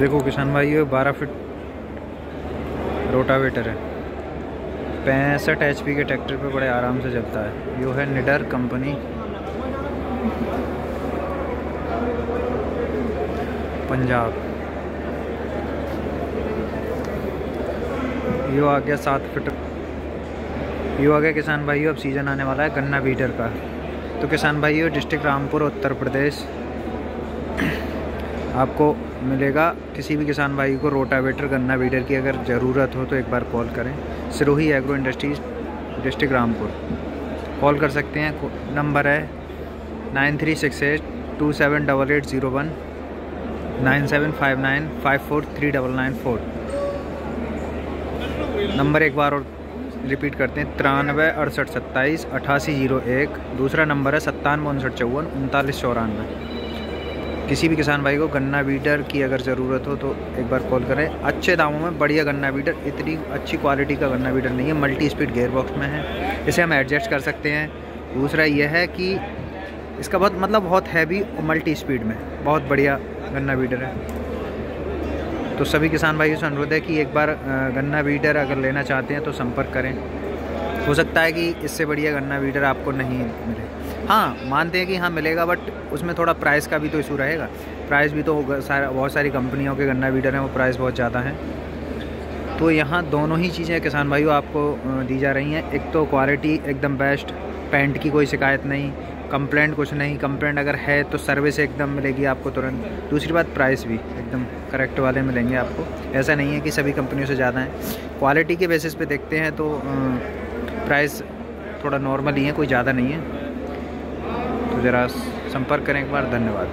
देखो किसान भाई, ये बारह फिट रोटावेटर है। पैंसठ एच के ट्रैक्टर पे बड़े आराम से चलता है। यो है निडर कंपनी। पंजाब। यो आ गया सात फिट। यो आ गया किसान भाइयों अब सीज़न आने वाला है गन्ना बीटर का। तो किसान भाइयों डिस्ट्रिक्ट रामपुर, उत्तर प्रदेश। आपको मिलेगा किसी भी किसान भाई को रोटावेटर गन्ना बीटर की अगर ज़रूरत हो तो एक बार कॉल करें। Sirohi agro industries, district Rampur. Call कर सकते हैं नंबर है nine three six eight two seven double eight zero one, nine seven five nine five four three double nine four. Number एक बार और रिपीट करते हैं, तिरानवे अड़सठ सत्ताईस अठासी ज़ीरो एक। दूसरा नंबर है सत्तानवे उनसठ चौवन, उनतालीस चौरानवे। किसी भी किसान भाई को गन्ना बीडर की अगर ज़रूरत हो तो एक बार कॉल करें। अच्छे दामों में बढ़िया गन्ना बीडर इतनी अच्छी क्वालिटी का गन्ना बीडर नहीं है मल्टी स्पीड गेयर बॉक्स में है। इसे हम एडजस्ट कर सकते हैं। दूसरा यह है कि इसका बहुत मतलब बहुत हैवी और मल्टी स्पीड में बहुत बढ़िया गन्ना बीडर है। तो सभी किसान भाइयों से अनुरोध है कि एक बार गन्ना बीडर अगर लेना चाहते हैं तो संपर्क करें। हो सकता है कि इससे बढ़िया गन्ना बीडर आपको नहीं मिले। हाँ मानते हैं कि हाँ मिलेगा बट उसमें थोड़ा प्राइस का भी तो इशू रहेगा। प्राइस भी तो सारा, बहुत सारी कंपनियों के गन्ना बीडर हैं, वो प्राइस बहुत ज़्यादा हैं। तो यहाँ दोनों ही चीज़ें किसान भाइयों आपको दी जा रही हैं। एक तो क्वालिटी एकदम बेस्ट पेंट की कोई शिकायत नहीं कंप्लेंट कुछ नहीं कंप्लेंट अगर है तो सर्विस एकदम मिलेगी आपको तुरंत। दूसरी बात प्राइस भी, एकदम करेक्ट वाले मिलेंगे आपको। ऐसा नहीं है कि सभी कंपनियों से ज़्यादा हैं। क्वालिटी के बेसिस पे देखते हैं तो प्राइस थोड़ा नॉर्मल ही है, कोई ज़्यादा नहीं है। ज़रा संपर्क करें एक बार धन्यवाद।